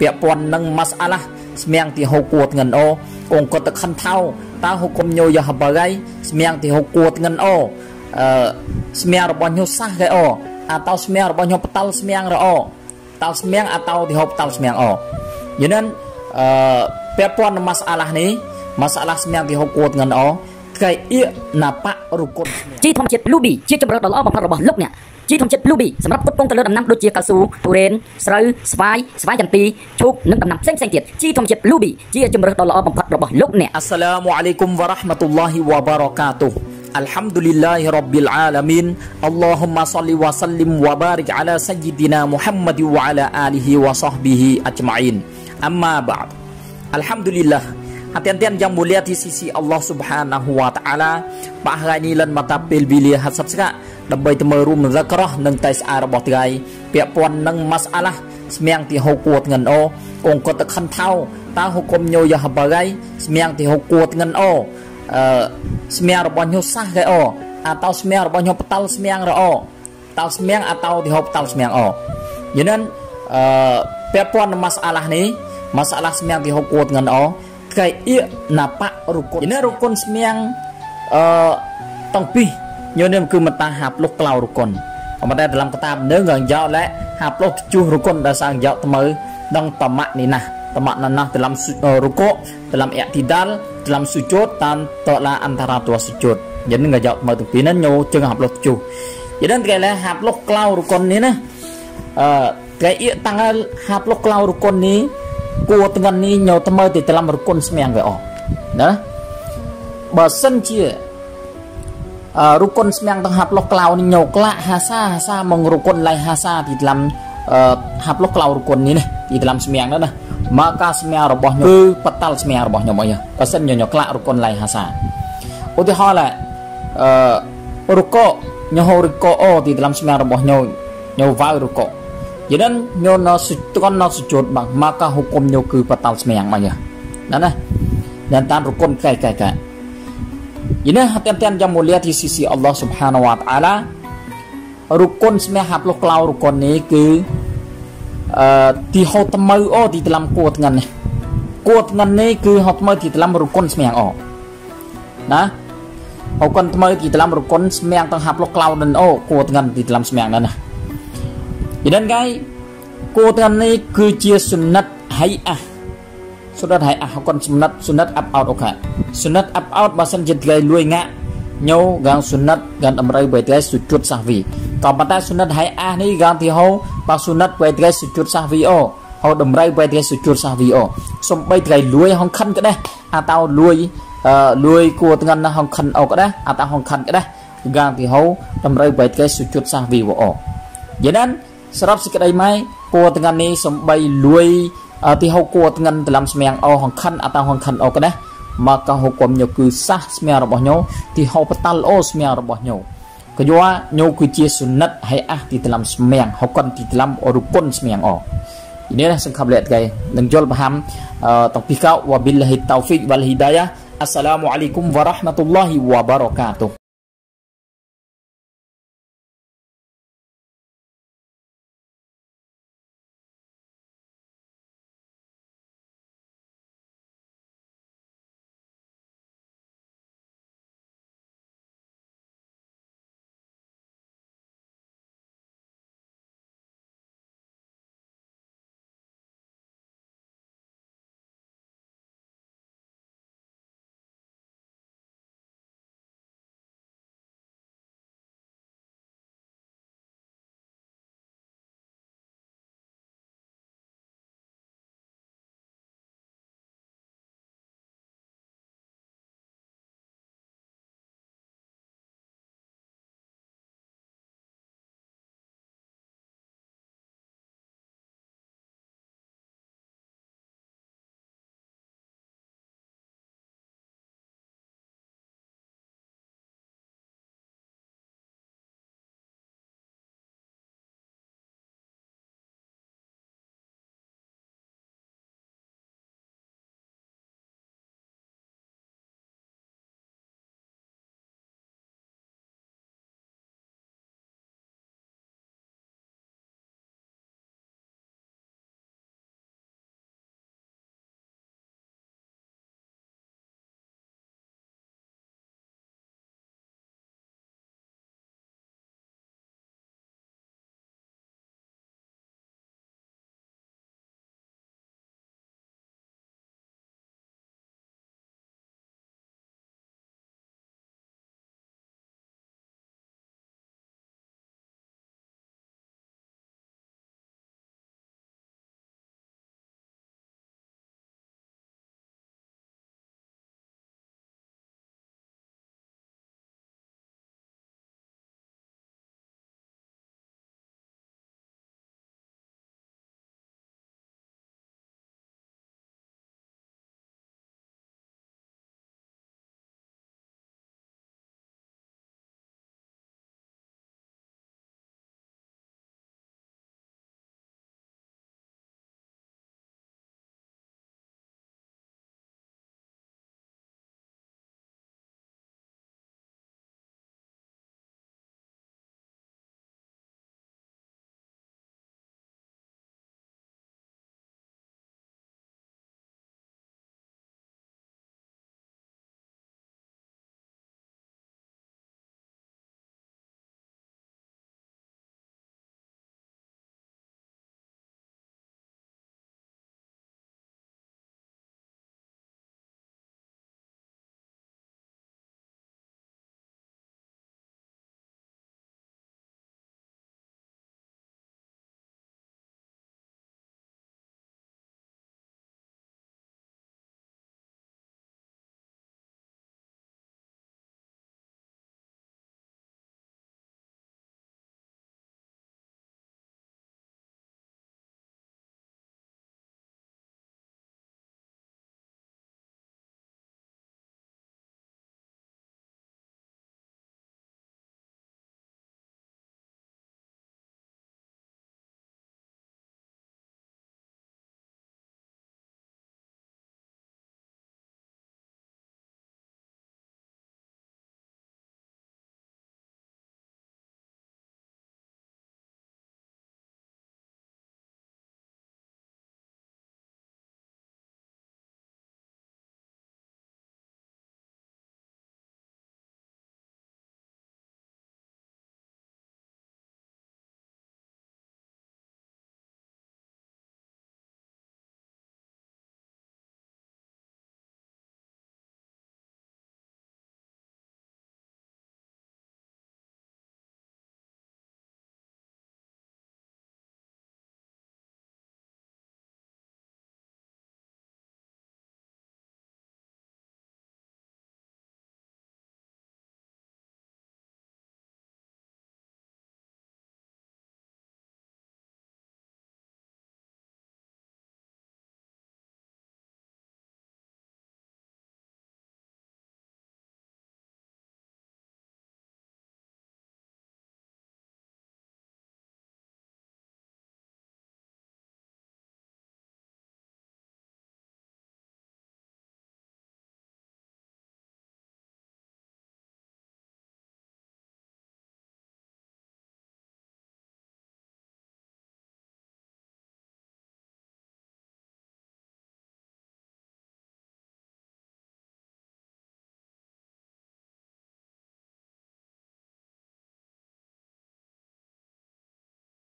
ពាក់ព័ន្ធនឹងម៉ាស់អាឡាស្មៀងទីហូគួតងិនអូអងក៏តខិនថៅតើហុគុំញោយហបរៃស្មៀងទីហូគួតងិនអូអឺស្មៀងរបស់ញោសះគេអូអាតោស្មៀងរបស់ញោបតលស្មៀងរអូតោស្មៀងអាតោទីហូបតលស្មៀងអូយនឹងអឺពាក់ព័ន្ធនឹងម៉ាស់អាឡានេះម៉ាស់អាឡាស្មៀងទីហូគួតងិនអូ ថ្ងៃអៀណាបៈរុគុនជីធម្មជាតិ Luby ជាជម្រើសដ៏ល្អបំផុតរបស់លោកអ្នកជីធម្មជាតិ Luby សម្រាប់ផ្គត់ផ្គង់ទៅលើដំណាំដូចជាកៅស៊ូទុរេនស្រូវស្វាយស្វាយចន្ទីឈូកនិងដំណាំផ្សេងៗទៀតជីធម្មជាតិ Luby ជាជម្រើសដ៏ល្អបំផុតរបស់លោកអ្នកអស្សឡាមអាឡៃគុំវ៉ារ៉ាហ្មាតុលឡាហ៊ីវ៉ាបារ៉ាកាតុ الحمد لله رب العالمين اللهم صل وسلم وبارك على سيدنا محمد وعلى آله وصحبه أجمعين أما بعد الحمد لله Hati-hatian yang mulia di sisi Allah Subhanahu wa taala បាទថ្ងៃនេះលិនមកតាពេលវេលា50ស្កាដើម្បីទៅមើលរួមរករោះនិងតែស្អាតរបស់ថ្ងៃពាក់ព័ន្ធនឹងម៉ាស់អាឡាស្មៀងទីហូគួតងិនអូកងគាត់ទៅខិនថៅតើហុគុំញោយហបរៃស្មៀងទីហូគួតងិនអូអឺស្មៀងរបស់ញោសះគេអូអាតោស្មៀងរបស់ញោបតលស្មៀងរអូតោស្មៀងអាតោទីហូបតលស្មៀងអូយនឹងអឺពាក់ព័ន្ធនឹងម៉ាស់អាឡានេះម៉ាស់អាឡាស្មៀងទីហូគួតងិនអូ kai ia napa rukun ini rukun semiang uh, tongpi nyonem ku mata hapluk klau rukun ប៉ុន្តែ dalam kitab នឹងងយកលែហាប់លោះជួសរុគុនដែល sang យកថ្មើដងតមៈនេះណាតមៈណាស់ dalam ruku dalam i'tidal dalam sujud dan tola antara dua sujud យើងនឹងយកថ្មើទាំងពីរនេះញោជើងហាប់លោះជួសយើងនឹងគេលែហាប់លោះក្លោរុគុននេះណាអឺគេអៀតាំងហាប់លោះក្លោរុគុននេះ គួរទាំងនេះញោថ្មើទីត្រឡំរគុណស្មៀងវាអស់ណាបើសិនជាអឺរុគុណស្មៀងទាំងហាប់លោះក្លៅនេះញោក្លាក់ហាសាហាសាមករុគុណឡៃហាសាទីត្រឡំអឺហាប់លោះក្លៅរុគុណនេះនេះទីត្រឡំស្មៀងណាមកការស្មៀងរបស់ញោគឺបតលស្មៀងរបស់ញោមអីបើសិនញោញោក្លាក់រុគុណឡៃហាសាឧទាហរណ៍អឺរុកោញោរុកោអូទីត្រឡំស្មៀងរបស់ញោញោវ៉ៅរុកោ Jadi nyo na tukon na sujud bang maka hukum nyo ke batal sembahyang maya. Nah dan tan rukun kai kai kai. Ini hati-hatian yang mulia di sisi Allah Subhanahu wa taala. Rukun sembahyang haplo klau rukun ni ke uh, di hau temau oh di dalam kuat dengan ni. Kuat dengan ni ke hau temau di dalam rukun sembahyang oh. Nah, ហៅកុនថ្មើទីត្រឡំរគុណស្មៀងទាំងហាប់លុកក្លៅនឹងអូគួរទាំងទីត្រឡំស្មៀង ហ្នឹងណា Jadi kan Kuatan ni គឺជាសុណិតហៃអះសុណិតហៃអះគាត់សុណិតសុណិតអាប់អោតអូខេសុណិតអាប់អោតបើសិនជាថ្ងៃលួយងាក់ញោកាងសុណិតកានតម្រូវបែថ្ងៃសុជុតសាសវីក៏ប៉ុន្តែសុណិតហៃអះនេះកាងទីហោបើសុណិតបែថ្ងៃសុជុតសាសវីអូហៅតម្រូវបែថ្ងៃសុជុតសាសវីអូសំបីថ្ងៃលួយហងខិនក្ដេះអាតោលួយអឺលួយគួរទាំងណាហងខិនអូក្ដេះអាតោហងខិនក្ដេះកាងទីហោតម្រូវបែថ្ងៃសុជុតសាសវីអូយ៉ាងណា សរុបសេចក្តីមកគួរទាំងនេះសំបីលួយទីហៅគួរទាំងតឡំស្មៀងអហងខិនអតាហងខិនអកដែរមកកហុគមញគឺសះស្មៀងរបស់ញោទីហៅបតលអូស្មៀងរបស់ញោកយោញោគឺជាសុណិតហើយអះទីតឡំស្មៀងហុកនទីតឡំអរុគុនស្មៀងអនេះណាសង្ឃបលេតកែនឹងយល់បហាំតពីកោវប៊ីលឡាហ៊ីតោហ្វិកវលហ៊ីដាយ៉ាអស្សឡាមអាឡៃគុំវ៉ារ៉ាហ្មាតុលឡាហ៊ីវ៉ាបារកាតុ